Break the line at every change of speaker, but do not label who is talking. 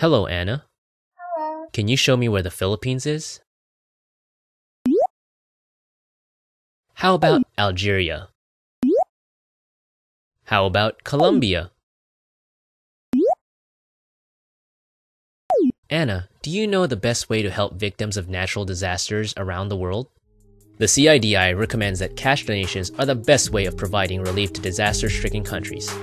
Hello, Anna.
Hello.
Can you show me where the Philippines is? How about oh. Algeria? How about Colombia? Anna, do you know the best way to help victims of natural disasters around the world? The CIDI recommends that cash donations are the best way of providing relief to disaster stricken countries.